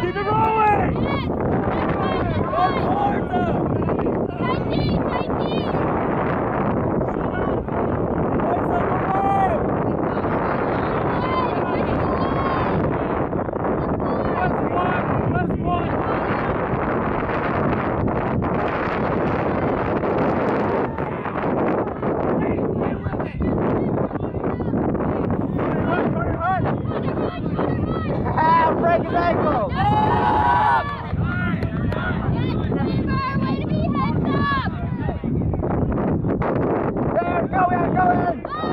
Keep it rolling! Yes. Go ah, break his ankle. Run!